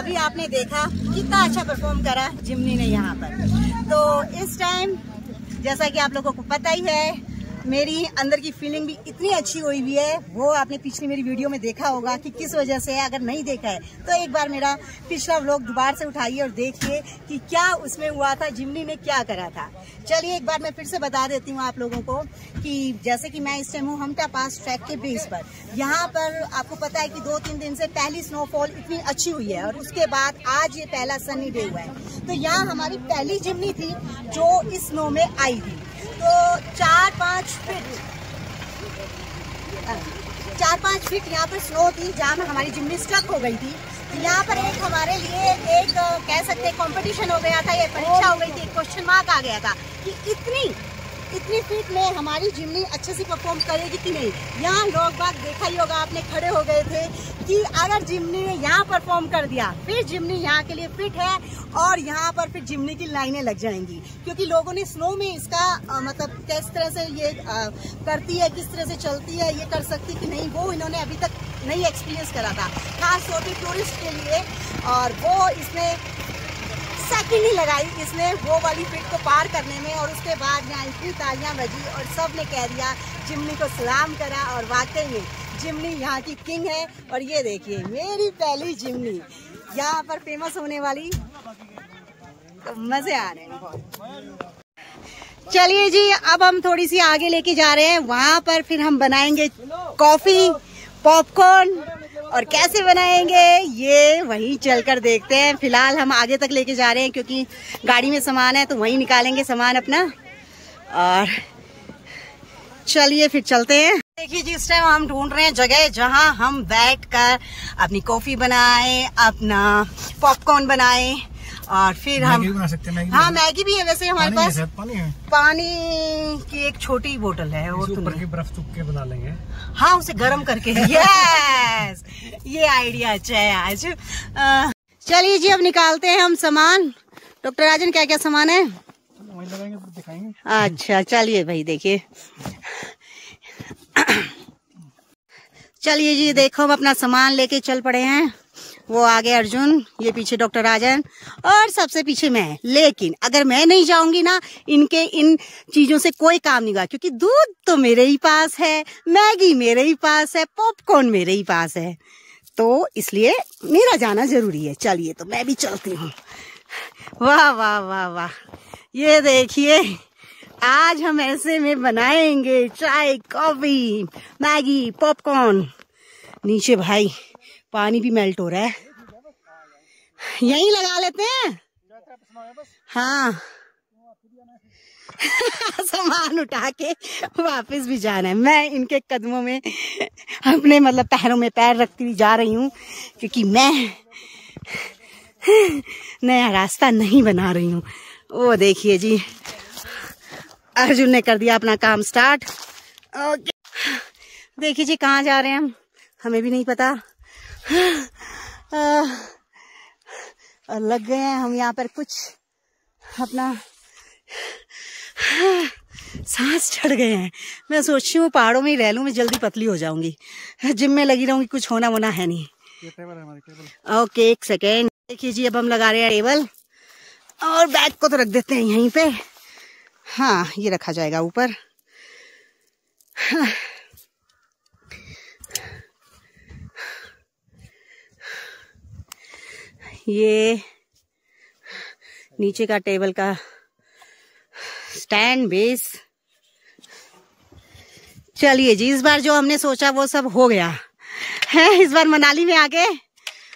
अभी आपने देखा कितना अच्छा परफॉर्म करा जिमनी ने यहाँ पर। तो इस टाइम जैसा कि आप लोगों को पता ही है मेरी अंदर की फीलिंग भी इतनी अच्छी हुई हुई है। वो आपने पिछली मेरी वीडियो में देखा होगा कि किस वजह से है, अगर नहीं देखा है तो एक बार मेरा पिछला व्लॉग दोबारा से उठाइए और देखिए कि क्या उसमें हुआ था, जिमनी ने क्या करा था। चलिए एक बार मैं फिर से बता देती हूँ आप लोगों को कि जैसे कि मैं इस टाइम हूँ हमटा पास ट्रैक के बेस पर। यहाँ पर आपको पता है कि दो तीन दिन से पहली स्नोफॉल इतनी अच्छी हुई है और उसके बाद आज ये पहला सनी डे हुआ है। तो यहाँ हमारी पहली जिमनी थी जो इस स्नो में आई थी। तो चार पाँच फिट चार पाँच फिट यहाँ पर स्नो थी, जहाँ में हमारी जिमनी स्ट्रक हो गई थी। यहाँ पर एक हमारे लिए एक कह सकते कंपटीशन हो गया था ये परीक्षा हो गई थी क्वेश्चन मार्क आ गया था कि इतनी इतनी फीट में हमारी जिमनी अच्छे से परफॉर्म करेगी कि नहीं? यहाँ लोग बाग देखा ही होगा आपने खड़े हो गए थे कि अगर जिमनी ने यहाँ परफॉर्म कर दिया फिर जिमनी यहाँ के लिए फिट है और यहाँ पर फिर जिमनी की लाइनें लग जाएँगी। क्योंकि लोगों ने स्नो में इसका आ, मतलब किस तरह से ये आ, करती है किस तरह से चलती है ये कर सकती कि नहीं वो इन्होंने अभी तक नहीं एक्सपीरियंस करा था। खास तौर पर टूरिस्ट के लिए और वो इसमें सेकंड ही लगाई इसने वो वाली फिट को पार करने में और उसके बाद यहाँ इतनी तालियाँ बजी और सबने कह दिया, जिमनी को सलाम करा और वाकई में जिमनी यहाँ की किंग है। और ये देखिए, मेरी पहली जिमनी, यहाँ पर फ़ेमस होने वाली तो मज़े आ रहे हैं। चलिए जी, अब हम थोड़ी सी आगे लेके जा रहे हैं। वहाँ पर फिर हम बनाएँगे कॉफ़ी पॉपकॉर्न और कैसे बनाएँगे, ये वहीं चलकर देखते हैं। फ़िलहाल हम आगे तक लेके जा रहे हैं, क्योंकि गाड़ी में सामान है तो वहीं निकालेंगे सामान अपना। और चलिए फिर चलते हैं। देखिए, जिस टाइम हम ढूंढ रहे हैं जगह जहाँ हम बैठ कर अपनी कॉफ़ी बनाए, अपना पॉपकॉर्न बनाए और फिर हम बना सकते हैं हाँ मैगी भी है वैसे हमारे पास पानी है। पानी की एक छोटी बोतल है और ऊपर की बर्फ़ चुप के बना लेंगे। हाँ उसे गर्म करके। यस ये आइडिया अच्छा है आज। चलिए जी अब निकालते हैं हम सामान। डॉक्टर राजन क्या क्या सामान है? अच्छा चलिए भाई देखिए। चलिए जी देखो हम अपना सामान लेके चल पड़े हैं। वो आगे अर्जुन, ये पीछे डॉक्टर राजन, और सबसे पीछे मैं। लेकिन अगर मैं नहीं जाऊँगी ना, इनके इन चीज़ों से कोई काम नहीं होगा, क्योंकि दूध तो मेरे ही पास है, मैगी मेरे ही पास है, पॉपकॉर्न मेरे ही पास है। तो इसलिए मेरा जाना ज़रूरी है। चलिए तो मैं भी चलती हूँ। वाह वाह वाह वाह। ये देखिए, आज हम ऐसे में बनाएँगे चाय, कॉफ़ी, मैगी, पॉपकॉर्न। नीचे भाई पानी भी मेल्ट हो रहा है। यही लगा लेते हैं। हाँ। सामान उठा के वापस भी जाना है। मैं इनके कदमों में अपने मतलब पैरों में पैर रखती हुई जा रही हूँ, क्योंकि मैं नया रास्ता नहीं बना रही हूँ। वो देखिए जी, अर्जुन ने कर दिया अपना काम स्टार्ट। ओके। देखिए जी, कहाँ जा रहे हैं हम? हमें भी नहीं पता। और लग गए हैं हम यहाँ पर कुछ अपना सांस चढ़ गए हैं। मैं सोच रही हूँ पहाड़ों में ही रह लूँ मैं जल्दी पतली हो जाऊँगी। जिम में लगी रहूँगी कुछ होना वोना है नहीं। ओके एक सेकेंड। देखिए जी अब हम लगा रहे हैं टेबल। और बैग को तो रख देते हैं यहीं पे। हाँ ये रखा जाएगा ऊपर। हाँ। ये नीचे का टेबल का स्टैंड बेस। चलिए जी, इस बार जो हमने सोचा वो सब हो गया। है, इस बार मनाली में आके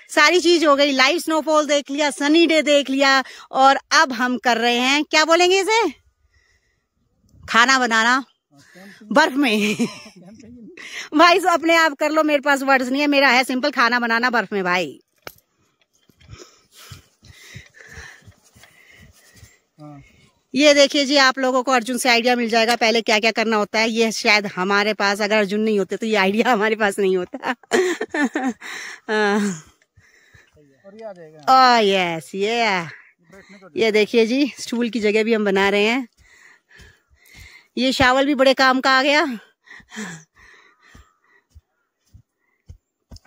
सारी चीज़ हो गई। लाइव स्नोफॉल देख लिया सनी डे देख लिया और अब हम कर रहे हैं, क्या बोलेंगे इसे? खाना बनाना। बर्फ़ में। भाई अपने आप कर लो, मेरे पास वर्ड्स नहीं है, मेरा है सिंपल खाना बनाना बर्फ़ में, भाई। ये देखिए जी आप लोगों को अर्जुन से आइडिया मिल जाएगा पहले क्या क्या करना होता है। ये शायद हमारे पास अगर अर्जुन नहीं होते तो ये आइडिया हमारे पास नहीं होता। ओ यस ये ये देखिए जी स्टूल की जगह भी हम बना रहे हैं। ये शावल भी बड़े काम का आ गया।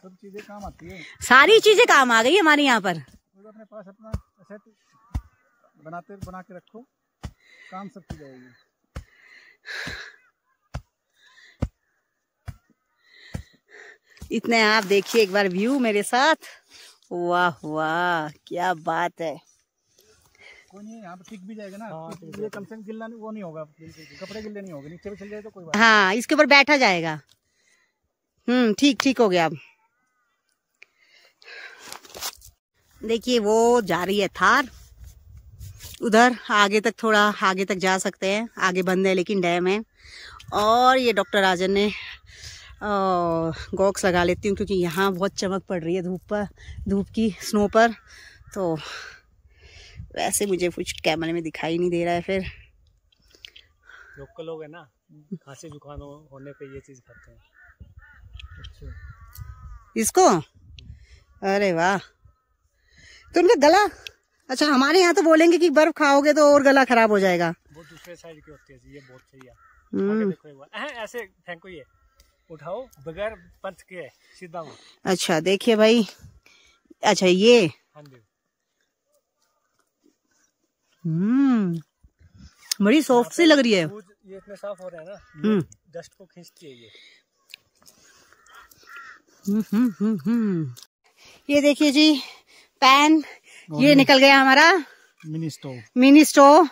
चीज़ें काम आती है। सारी चीज़ें काम आ गई हमारे यहाँ पर। अपने पास अपना बनाते बना के रखो। काम सब की जाएगी इतने आप देखिए एक बार व्यू मेरे साथ। वाह वाह क्या बात है। कोई नहीं यहाँ पे टिक भी जाएगा ना। ये कम से कम गिल्ला नहीं वो नहीं होगा। कपड़े गिल्ले नहीं होंगे नीचे भी चल जाए तो कोई बात हाँ इसके ऊपर बैठा जाएगा। हम्म ठीक ठीक हो गया अब। देखिए वो जा रही है थार। उधर आगे तक थोड़ा आगे तक जा सकते हैं। आगे बंद है लेकिन डैम है। और ये डॉक्टर राजन ने गॉक्स लगा लेती हूँ क्योंकि यहाँ बहुत चमक पड़ रही है धूप पर धूप की स्नो पर। तो वैसे मुझे कुछ कैमरे में दिखाई नहीं दे रहा है फिर। लोकल लोग है ना खांसी जुकाम होने पे ये चीज़ खाते हैं। अच्छा। इसको? अरे वाह। तो उनका गला अच्छा हमारे यहाँ तो बोलेंगे कि बर्फ़ खाओगे तो और गला खराब हो जाएगा। वो दूसरे साइड की होती है ये बहुत सही है। हम्म। ऐसे फेंको ये। उठाओ बगैर पंच के सीधा वो अच्छा देखिए भाई। अच्छा ये। हाँ हम्म। बड़ी सॉफ्ट सी लग रही है। ये इतने साफ़ हो रहे हैं ना हम्म। डस्ट को खींचती है ये। हम्म, हम्म, हम्म, हम्म। ये देखिए जी पैन ये निकल गया हमारा मिनी स्टोव मिनी स्टोव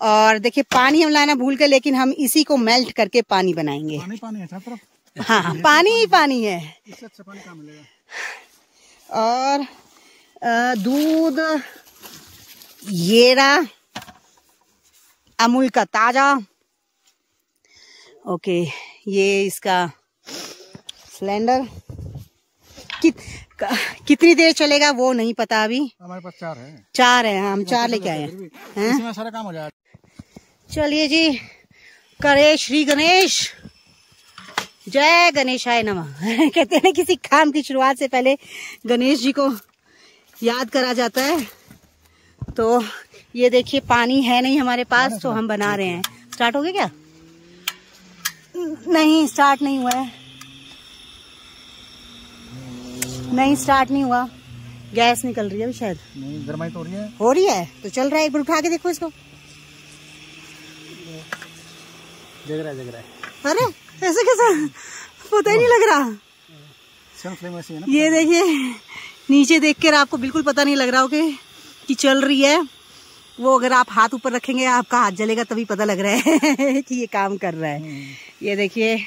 और देखिए पानी हम लाना भूल गए लेकिन हम इसी को मेल्ट करके पानी बनाएँगे। पानी पानी है हाँ हाँ पानी ही पानी है। इससे अच्छा पानी कहाँ मिलेगा? और दूध ये रहा अमूल का ताज़ा। ओके ये इसका सिलेंडर। कित, कितनी देर चलेगा वो नहीं पता अभी? हमारे पास चार है। चार है हम चार लेके आए हैं। हैं? सारा काम हो जाएगा। चलिए जी करे श्री गणेश। जय गणेशाय नमः। कहते हैं किसी काम की शुरुआत से पहले गणेश जी को याद करा जाता है। तो ये देखिए पानी है नहीं हमारे पास तो हम बना रहे हैं। स्टार्ट हो गया क्या? नहीं स्टार्ट नहीं हुआ है। नहीं स्टार्ट नहीं हुआ। गैस निकल रही है अभी शायद। नहीं गरमाई तो हो रही है। हो रही है? तो चल रहा है एक बार उठा के देखो इसको। जग रहा है जग रहा है। अरे ऐसे कैसा? पता ही नहीं लग रहा। है ये देखिए नीचे देख कर आपको बिल्कुल पता नहीं लग रहा हो कि, कि चल रही है। वो अगर आप हाथ ऊपर रखेंगे आपका हाथ जलेगा तभी पता लग रहा है कि ये काम कर रहा है। ये देखिए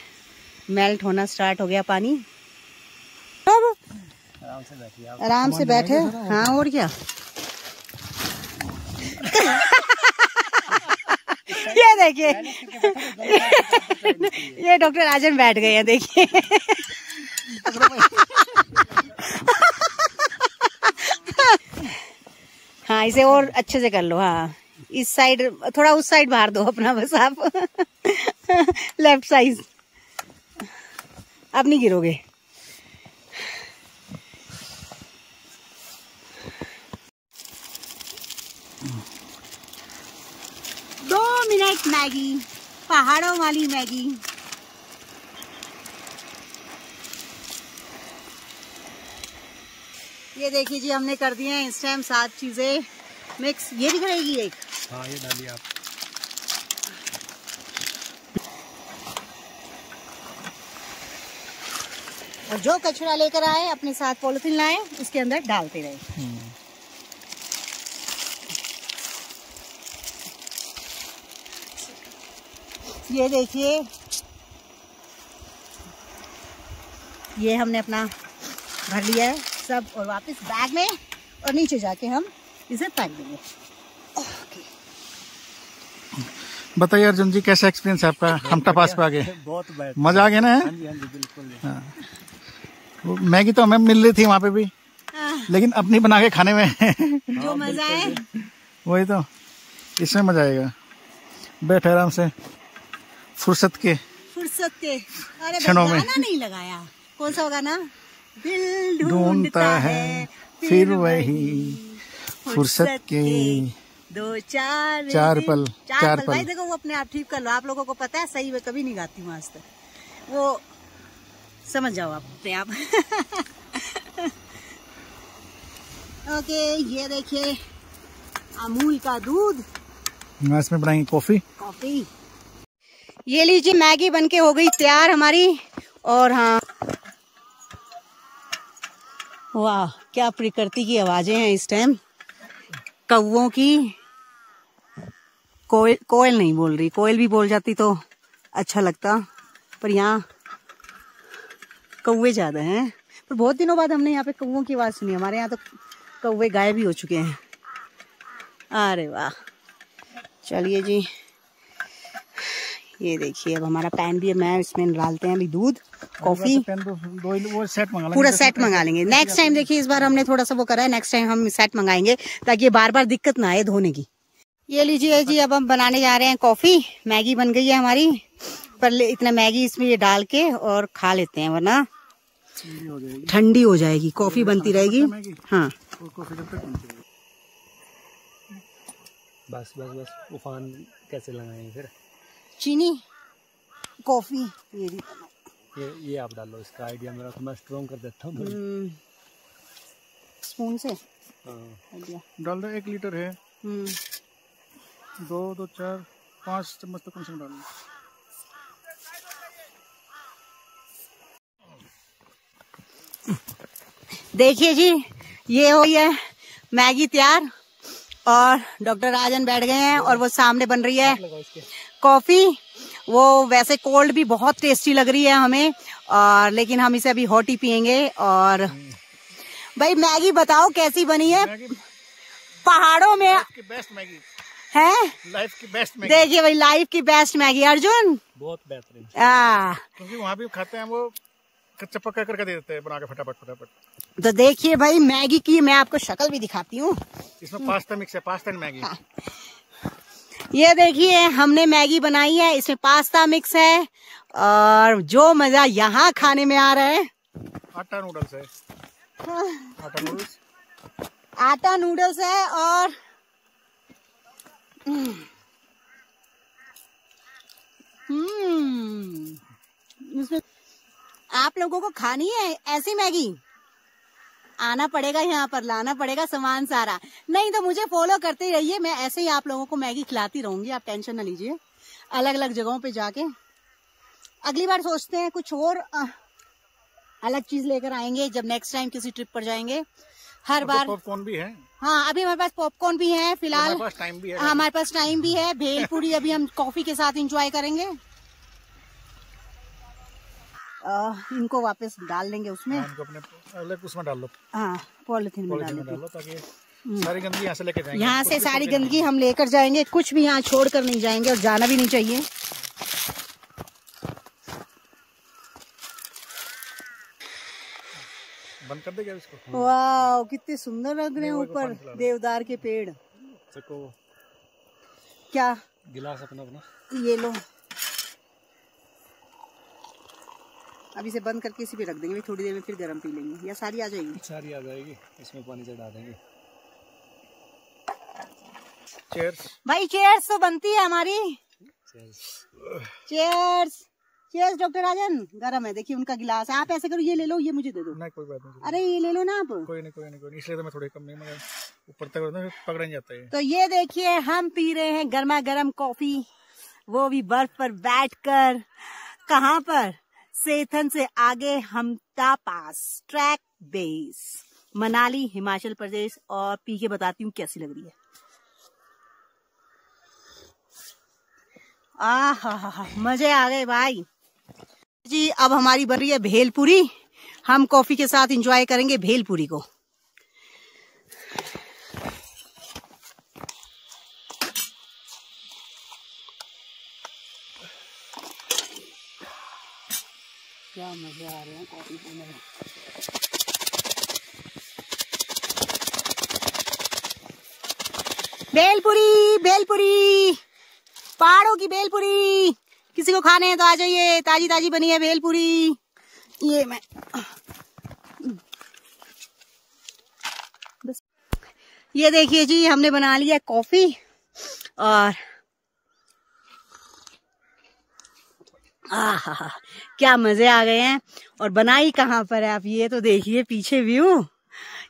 मेल्ट होना स्टार्ट हो गया पानी। आराम से बैठे। हाँ और क्या? ये देखिए। ये डॉक्टर राजन बैठ गए हैं, देखिए। हाँ इसे और अच्छे से कर लो हाँ। इस साइड, थोड़ा उस साइड बाहर दो अपना, बस आप। लेफ़्ट साइड अब नहीं गिरोगे दो मिनट मैगी। पहाड़ों वाली मैगी। ये देखिए जी हमने कर दिए हैं इस टाइम सात चीज़ें। मिक्स ये भी करेगी एक। हाँ ये डालिए आप। और जो कचरा लेकर आए अपने साथ पॉलिथीन लाए उसके अंदर डालते रहे। ये देखिए। ये हमने अपना भर लिया है सब और वापस बैग में और नीचे जाके हम इसे पैक देंगे। बताइए अर्जुन जी कैसा एक्सपीरियंस है आपका? हम टपास पे आ गए। बहुत मज़ा आ गया ना हाँ? जी हाँ जी बिल्कुल। हाँ। मैगी तो हमें मिल रही थी वहाँ पे भी लेकिन अपनी बना के खाने में। जो मज़ा है वही तो इसमें मज़ा आएगा। बैठे आराम से। फुर्सत के फुर्सत के। अरे क्षणों में। गाना नहीं लगाया। कौन सा गाना दिल ढूंढता है फिर वही फुर्सत के। दो चार चार पल, चार, चार पल। भाई देखो वो अपने आप ठीक कर लो। आप लोगों को पता है सही में कभी नहीं गाती हूँ आज तक। वो समझ जाओ आप अपने आप। ओके ये देखिए अमूल का दूध। इसमें बनाएँगे कॉफ़ी। कॉफ़ी। ये लीजिए मैगी बनके हो गई तैयार हमारी, और हाँ। वाह, क्या प्रकृति की आवाज़ें हैं इस टाइम कौओं की। कोयल कोयल नहीं बोल रही, कोयल भी बोल जाती तो अच्छा लगता, पर यहाँ कौवे ज़्यादा हैं। पर बहुत दिनों बाद हमने यहाँ पे कौओं की आवाज़ सुनी, हमारे यहाँ तो कौए गायब भी हो चुके हैं। अरे वाह। चलिए जी। ये देखिए अब हमारा पैन भी है मैं इसमें डालते हैं अभी दूध कॉफ़ी। पेन दो, दो वो सेट मंगा लेंगे पूरा सेट मंगा लेंगे। नेक्स्ट टाइम देखिए इस बार हमने थोड़ा सा वो करा है नेक्स्ट टाइम हम सेट मंगाएँगे ताकि बार बार दिक्कत ना आए धोने की। ये लीजिए जी अब हम बनाने जा रहे हैं कॉफ़ी। मैगी बन गई है हमारी पर इतना मैगी इसमें ये डाल के और खा लेते हैं वरना ठंडी हो जाएगी। ठंडी हो जाएगी कॉफ़ी बनती रहेगी। हाँ। और कॉफ़ी जब तक बनती रहेगी? बस बस बस उफान कैसे लगाएँगे फिर? चीनी कॉफ़ी ये भी। ये ये आप डालो इसका आइडिया मेरा तो मैं स्ट्रॉन्ग कर देता हूँ। हम्म, स्पून से। हाँ। डाल दो एक लीटर है। हम्म। दो दो चार पाँच चम्मच तो कम से कम डालना देखिए जी ये हो गई है मैगी तैयार और डॉक्टर राजन बैठ गए हैं और वो सामने बन रही है। कॉफ़ी वो वैसे कोल्ड भी बहुत टेस्टी लग रही है हमें और लेकिन हम इसे अभी हॉट ही पियेंगे और भाई मैगी बताओ कैसी बनी है? पहाड़ों में बेस्ट मैगी। है? लाइफ की बेस्ट मैगी। देखिए भाई लाइफ की बेस्ट मैगी अर्जुन। बहुत बेहतरीन। क्योंकि वहाँ भी खाते हैं वो कच्चा पक्का करके दे देते हैं बना के फटाफट फटाफट। तो देखिए भाई मैगी की मैं आपको शक्ल भी दिखाती हूँ। इसमें पास्ता मिक्स है पास्ता एंड मैगी। ये देखिए हमने मैगी बनाई है इसमें पास्ता मिक्स है और जो मज़ा यहाँ खाने में आ रहा है। आटा नूडल्स है। आटा नूडल्स। आटा नूडल्स है और हम्म। इसमें आप लोगों को खानी है ऐसी मैगी? आना पड़ेगा यहाँ पर लाना पड़ेगा सामान सारा। नहीं तो मुझे फॉलो करते रहिए मैं ऐसे ही आप लोगों को मैगी खिलाती रहूँगी आप टेंशन ना लीजिए। अलग अलग जगहों पे जाके। अगली बार सोचते हैं कुछ और अ, अलग चीज़ लेकर आएँगे जब नेक्स्ट टाइम किसी ट्रिप पर जाएँगे। हर बार पॉपकॉर्न भी है। हाँ अभी हमारे पास पॉपकॉर्न भी है फ़िलहाल हमारे पास टाइम भी है। हमारे पास टाइम भी है भेलपूरी अभी हम कॉफ़ी के साथ एंजॉय करेंगे। अ, इनको वापस डाल देंगे उसमें। हाँ, अपने उसमें डाल लो। हाँ पॉलिथीन में डाल लो ताकि सारी गंदगी यहाँ से लेके जाएँगे। यहाँ से सारी गंदगी हम लेकर जाएँगे कुछ भी यहाँ छोड़ कर नहीं जाएँगे और जाना भी नहीं चाहिए। बंद कर देगा इसको? वाह कितने सुंदर लग रहे हैं ऊपर देवदार के पेड़। क्या? गिलास अपना अपना। ये लो। अब इसे बंद करके इसी पे रख देंगे थोड़ी देर में फिर गर्म पी लेंगे। या सारी आ जाएगी? सारी आ जाएगी इसमें पानी चढ़ा देंगे। चेयर्स भाई चेयर्स तो बनती है हमारी। चेयर्स चेयर्स डॉक्टर राजन गरम है देखिए उनका गिलास। है आप ऐसे करो ये ले लो ये मुझे दे दो। नहीं कोई बात नहीं। अरे ये ले लो ना आप। कोई नहीं कोई नहीं कोई नहीं। इसलिए तो मैं थोड़े कम नहीं मगर ऊपर तक है, पकड़ नहीं जाता है तो ये देखिए हम पी रहे हैं गर्मा गर्म कॉफ़ी। वो भी बर्फ़ पर बैठकर। कहाँ पर? सेथन से आगे Hampta pass trek base Manali, Himachal Pradesh और पी के बताती हूँ कैसी लग रही है। आहा मज़े आ गए भाई। जी, अब हमारी बन रही है भेलपुरी। हम कॉफ़ी के साथ एंजॉय करेंगे भेलपुरी को क्या मज़े आ रहे हैं कॉफ़ी पीने में भेलपुरी पहाड़ों की भेलपुरी किसी को खाने हैं तो आ जाइए। ताजी ताजी बनी है भेलपुरी ये मैं ये देखिए जी हमने बना लिया कॉफ़ी और आहा क्या मज़े आ गए हैं। और बनाई कहाँ पर है? आप ये तो देखिए पीछे व्यू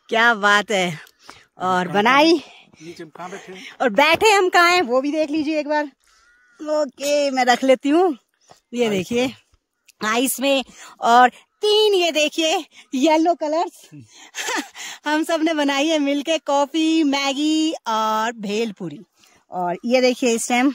क्या बात है। और बनाई नीचे कहाँ बैठे और बैठे हम कहाँ हैं? वो भी देख लीजिए एक बार। ओके मैं रख लेती हूँ। ये देखिए। आइस में और तीन ये देखिए येलो कलर्स हम सबने बनाई है मिलके कॉफ़ी मैगी और भेलपुरी। और ये देखिए इस टाइम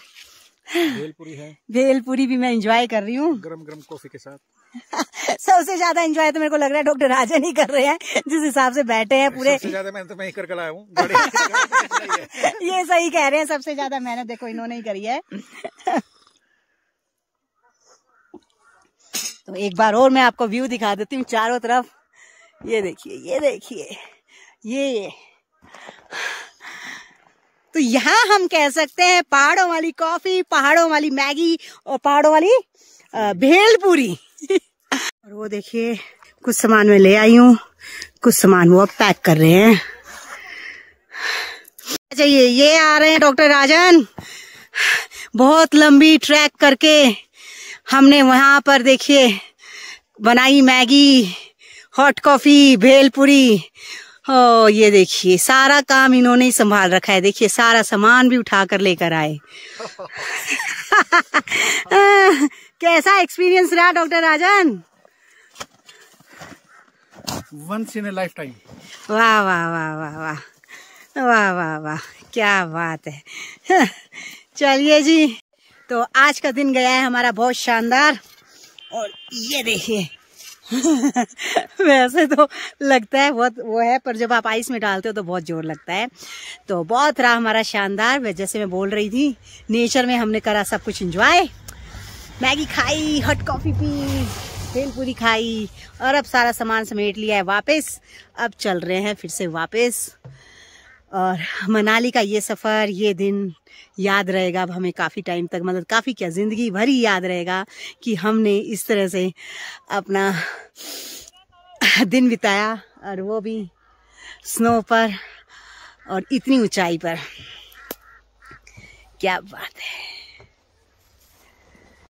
भेलपुरी है। भेलपुरी भी मैं एंजॉय कर रही हूँ। गरम गरम कॉफ़ी के साथ। सबसे ज़्यादा एंजॉय तो मेरे को लग रहा है डॉक्टर राजन ही कर रहे हैं जिस हिसाब से बैठे हैं पूरे। सबसे ज़्यादा मैं तो मैं ही करके लाया हूँ। ये सही कह रहे हैं सबसे ज़्यादा मेहनत देखो इन्होंने ही करी है। तो एक बार और मैं आपको व्यू दिखा देती हूँ चारों तरफ़। ये देखिए ये देखिए ये। तो यहाँ हम कह सकते हैं पहाड़ों वाली कॉफ़ी पहाड़ों वाली मैगी और पहाड़ों वाली भेलपूरी। और वो देखिए कुछ सामान मैं ले आई हूँ। कुछ सामान वो अब पैक कर रहे हैं। अच्छा ये ये आ रहे हैं डॉक्टर राजन। बहुत लंबी ट्रैक करके हमने वहाँ पर देखिए बनाई मैगी हॉट कॉफ़ी भेलपुरी। ओ ये देखिए सारा काम इन्होंने ही संभाल रखा है। देखिए सारा सामान भी उठा कर लेकर आए। कैसा एक्सपीरियंस रहा doctor Rajan? Once in life time वाह वाह वाह वाह वाह। वाह वाह वाह। क्या बात है। चलिए जी तो आज का दिन गया है हमारा बहुत शानदार। और ये देखिए। वैसे तो लगता है बहुत वो है, पर जब आप आइस में डालते हो तो बहुत ज़ोर लगता है। तो बहुत रहा हमारा शानदार। जैसे मैं बोल रही थी नेचर में हमने करा सब कुछ एंजॉय मैगी खाई हॉट कॉफ़ी पी। भेलपूरी खाई और अब सारा सामान समेट लिया है वापस। अब चल रहे हैं फिर से वापस। और मनाली का ये सफ़र, ये दिन याद रहेगा। अब हमें काफ़ी टाइम तक मतलब काफ़ी क्या, ज़िंदगी भर ही याद रहेगा कि हमने इस तरह से अपना दिन बिताया और वो भी स्नो पर और इतनी ऊंचाई पर। क्या बात है।